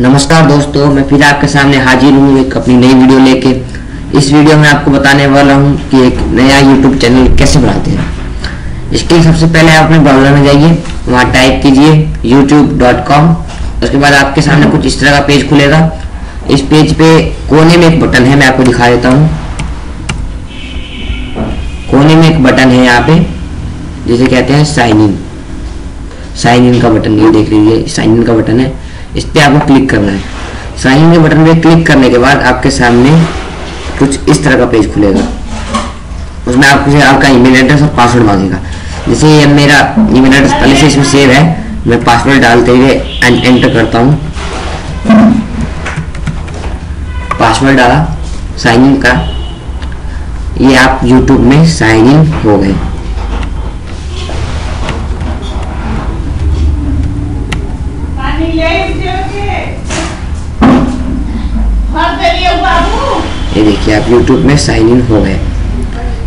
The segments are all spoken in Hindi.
नमस्कार दोस्तों, मैं फिर आपके सामने हाजिर हूँ एक अपनी नई वीडियो लेके। इस वीडियो में आपको बताने वाला हूँ कि एक नया यूट्यूब चैनल कैसे बनाते हैं। इसके लिए सबसे पहले आप अपने ब्राउज़र में जाइए, वहाँ टाइप कीजिए youtube.com उसके बाद आपके सामने कुछ इस तरह का पेज खुलेगा। इस पेज पे कोने में एक बटन है, मैं आपको दिखा देता हूँ। कोने में एक बटन है यहाँ पे, जिसे कहते हैं साइन इन साइन इन का बटन ये देख लीजिए साइन इन का बटन है। इस पर आपको क्लिक करना है। साइन इन बटन पे क्लिक करने के बाद आपके सामने कुछ इस तरह का पेज खुलेगा। उसमें आपको आपका ईमेल एड्रेस और पासवर्ड मांगेगा। जैसे ये मेरा ईमेल एड्रेस पहले से इसमें सेव है। मैं पासवर्ड डालते हुए एंटर करता हूँ। पासवर्ड डाला साइन इन का। ये आप YouTube में साइन इन हो गए। देखिए आप YouTube में साइन इन हो गए।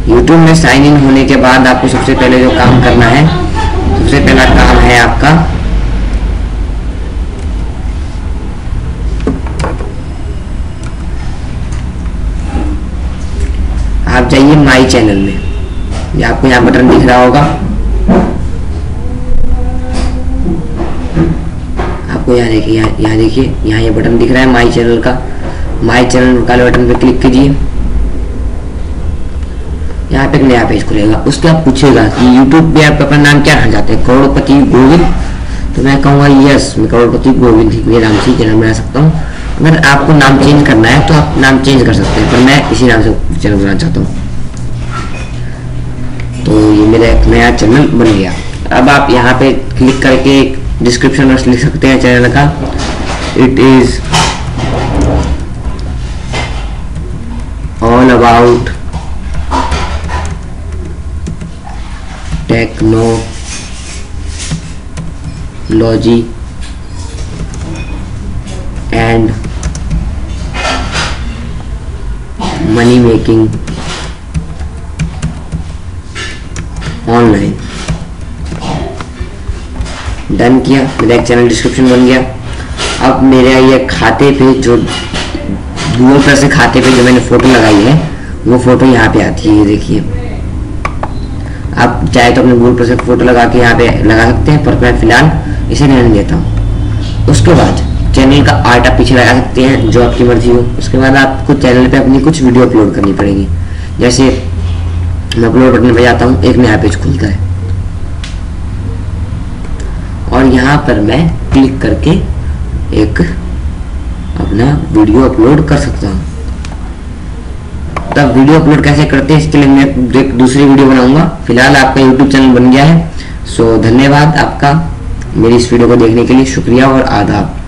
YouTube में साइन इन होने के बाद आपको सबसे पहले जो काम करना है, सबसे पहला काम है आपका, आप जाइए माई चैनल में। ये आपको यहाँ बटन दिख रहा होगा। आपको यहाँ देखिए यहाँ देखिए, यहाँ ये बटन दिख रहा है माई चैनल का। माई चैनल काले बटन पे क्लिक कीजिए। यहाँ पे एक नया पेज खुलेगा। उसके बाद पूछेगा कि यूट्यूब पे आप अपना नाम क्या रखना चाहते हैं? करोड़पति गोविंद। तो मैं कहूँगा, यस, मैं करोड़पति गोविंद मेरे नाम से चैनल बना सकता हूँ। अगर आपको नाम चेंज करना है तो आप नाम चेंज कर सकते हैं, पर मैं इसी नाम से चैनल बनाना चाहता हूँ। तो ये मेरा एक नया चैनल बन गया। अब आप यहाँ पे क्लिक करके डिस्क्रिप्शन में लिख सकते हैं चैनल का। It is about technology and money making online done किया। मेरा एक चैनल डिस्क्रिप्शन बन गया। अब मेरे ये खाते पे जो गूगल पर से खाते पे जो मैंने फ़ोटो लगाई है, वो फ़ोटो यहाँ पे आती है देखिए। आप चाहे तो अपने गूगल पर से फ़ोटो लगा के यहाँ पे लगा सकते हैं, पर मैं फ़िलहाल इसे रहने देता हूँ। उसके बाद चैनल का आर्ट आप पीछे लगा सकते हैं, जो आपकी मर्ज़ी हो। उसके बाद आपको चैनल पे अपनी कुछ वीडियो अपलोड करनी पड़ेगी। जैसे मैं अपलोड बटन पे जाता हूँ, एक नया पेज खुलता है। और यहाँ पर मैं क्लिक करके एक अपना वीडियो अपलोड कर सकता हूँ। तब वीडियो अपलोड कैसे करते हैं, इसके लिए मैं एक दूसरी वीडियो बनाऊँगा। फ़िलहाल आपका यूट्यूब चैनल बन गया है। सो, धन्यवाद आपका मेरी इस वीडियो को देखने के लिए। शुक्रिया और आदाब।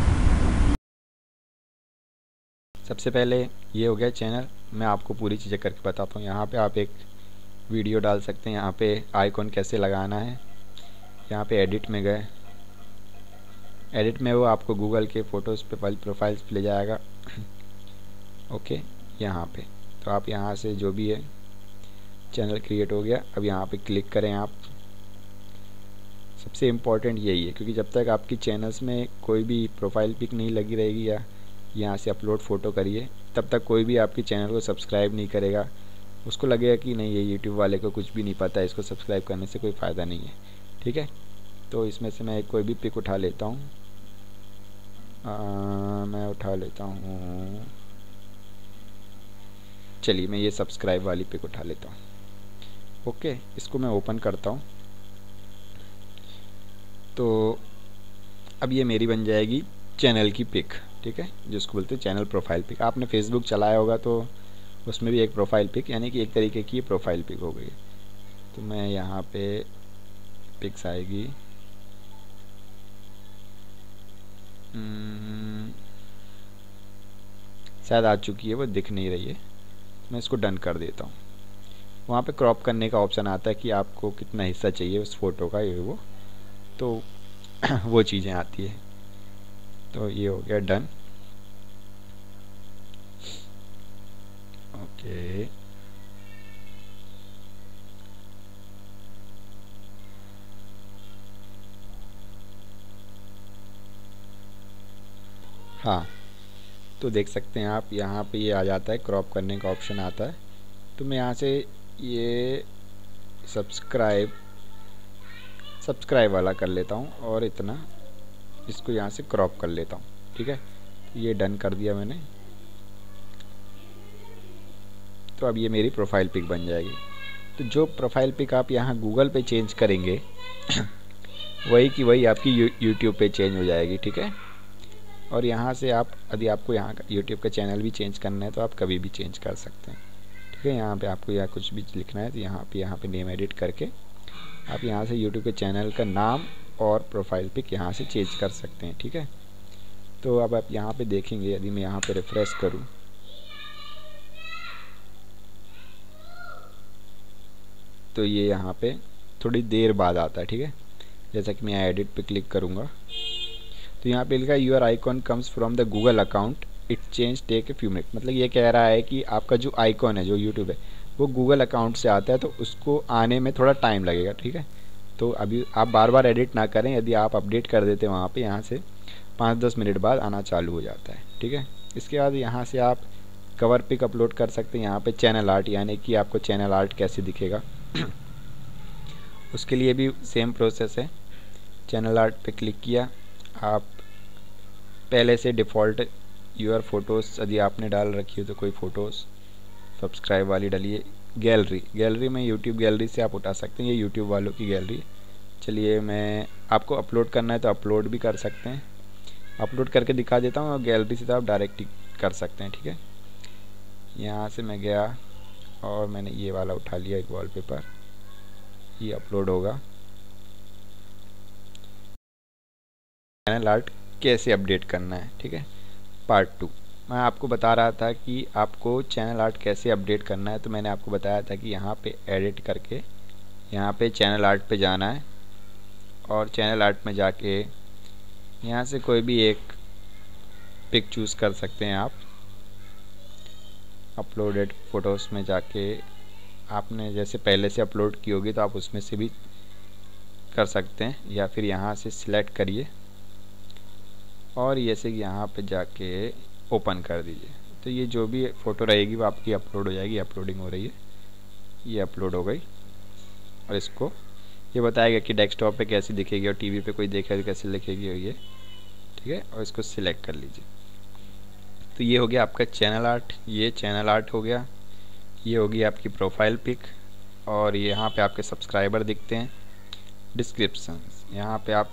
सबसे पहले ये हो गया चैनल। मैं आपको पूरी चीज़ें करके बताता हूँ। यहाँ पे आप एक वीडियो डाल सकते हैं। यहाँ पे आइकॉन कैसे लगाना है। यहाँ पे एडिट में गए। एडिट में वो आपको गूगल के फ़ोटोज़ पे फ़ाइल, प्रोफाइल्स पे ले जाएगा। ओके, यहाँ पे। तो आप यहाँ से जो भी है, चैनल क्रिएट हो गया। अब यहाँ पे क्लिक करें आप। सबसे इंपॉर्टेंट यही है, क्योंकि जब तक आपकी चैनल्स में कोई भी प्रोफ़ाइल पिक नहीं लगी रहेगी या यहाँ से अपलोड फ़ोटो करिए, तब तक कोई भी आपके चैनल को सब्सक्राइब नहीं करेगा। उसको लगेगा कि नहीं, ये यूट्यूब वाले को कुछ भी नहीं पता इसको सब्सक्राइब करने से कोई फ़ायदा नहीं है। ठीक है? तो इसमें से मैं कोई भी पिक उठा लेता हूँ। मैं उठा लेता हूँ। चलिए, मैं ये सब्सक्राइब वाली पिक उठा लेता हूँ। ओके इसको मैं ओपन करता हूँ। तो अब ये मेरी बन जाएगी चैनल की पिक ठीक है? जिसको बोलते हैं चैनल प्रोफ़ाइल पिक आपने फेसबुक चलाया होगा तो उसमें भी एक प्रोफ़ाइल पिक यानी कि एक तरीके की प्रोफ़ाइल पिक हो गई। तो मैं यहाँ पे पिक्स आएगी। शायद आ चुकी है, वो दिख नहीं रही है। मैं इसको डन कर देता हूँ। वहाँ पे क्रॉप करने का ऑप्शन आता है कि आपको कितना हिस्सा चाहिए उस फ़ोटो का, ये वो। तो वो चीज़ें आती है। तो ये हो गया डन ओके हाँ तो देख सकते हैं आप, यहाँ पे ये आ जाता है क्रॉप करने का ऑप्शन आता है। तो मैं यहाँ से ये सब्सक्राइब सब्सक्राइब वाला कर लेता हूँ और इतना इसको यहाँ से क्रॉप कर लेता हूँ, ठीक है? तो ये डन कर दिया मैंने। तो अब ये मेरी प्रोफ़ाइल पिक बन जाएगी। तो जो प्रोफ़ाइल पिक आप यहाँ गूगल पे चेंज करेंगे, वही की वही आपकी यूट्यूब पे चेंज हो जाएगी, ठीक है? और यहाँ से आप, यदि आपको यहाँ का यूट्यूब का चैनल भी चेंज करना है तो आप कभी भी चेंज कर सकते हैं। ठीक है, यहाँ पे आपको यहाँ कुछ भी लिखना है तो यहाँ पे यहाँ पे नेम एडिट करके आप यहाँ से यूट्यूब के चैनल का नाम और प्रोफ़ाइल पिक यहाँ से चेंज कर सकते हैं। ठीक है? तो अब आप यहाँ पे देखेंगे, यदि मैं यहाँ पे रिफ्रेश करूँ। तो ये यहाँ पे थोड़ी देर बाद आता है, ठीक है? जैसा कि मैं एडिट पे क्लिक करूँगा। तो यहाँ पे लिखा your icon comes from the Google account it change take a few minute मतलब ये कह रहा है कि आपका जो आइकॉन है, जो यूट्यूब है, वो गूगल अकाउंट से आता है तो उसको आने में थोड़ा टाइम लगेगा, ठीक है? तो अभी आप बार बार एडिट ना करें, यदि आप अपडेट कर देते हैं वहाँ पर यहाँ से पाँच दस मिनट बाद आना चालू हो जाता है, ठीक है? इसके बाद यहाँ से आप कवर पिक अपलोड कर सकते हैं, यहाँ पे चैनल आर्ट यानी कि आपको चैनल आर्ट कैसे दिखेगा। उसके लिए भी सेम प्रोसेस है। चैनल आर्ट पे क्लिक किया, आप पहले से डिफ़ॉल्ट यूर फ़ोटोज़ यदि आपने डाल रखी हो तो कोई फ़ोटोज़ सब्सक्राइब वाली डालिए। गैलरी गैलरी में यूट्यूब गैलरी से आप उठा सकते हैं, ये यूट्यूब वालों की गैलरी चलिए मैं आपको अपलोड करना है तो अपलोड भी कर सकते हैं। अपलोड करके दिखा देता हूँ और गैलरी से तो आप डायरेक्ट कर सकते हैं, ठीक है? यहाँ से मैं गया और मैंने ये वाला उठा लिया एक वॉलपेपर ये अपलोड होगा। चैनल आर्ट कैसे अपडेट करना है, ठीक है? पार्ट टू मैं आपको बता रहा था कि आपको चैनल आर्ट कैसे अपडेट करना है तो मैंने आपको बताया था कि यहाँ पे एडिट करके यहाँ पे चैनल आर्ट पे जाना है और चैनल आर्ट में जाके यहाँ से कोई भी एक पिक चूज़ कर सकते हैं आप। अपलोडेड फ़ोटोज़ में जाके आपने जैसे पहले से अपलोड की होगी तो आप उसमें से भी कर सकते हैं या फिर यहाँ से सिलेक्ट करिए। और ये से यहाँ पे जाके ओपन कर दीजिए। तो ये जो भी फ़ोटो रहेगी वो आपकी अपलोड हो जाएगी अपलोडिंग हो रही है। ये अपलोड हो गई। और इसको, ये बताएगा कि डेस्कटॉप पे कैसी दिखेगी और टीवी पे कोई देखेगा तो कैसे दिखेगी ये। ठीक है? और इसको सिलेक्ट कर लीजिए। तो ये हो गया आपका चैनल आर्ट ये चैनल आर्ट हो गया। ये होगी आपकी प्रोफ़ाइल पिक और यहाँ पे आपके सब्सक्राइबर दिखते हैं। डिस्क्रिप्शन यहाँ पे आप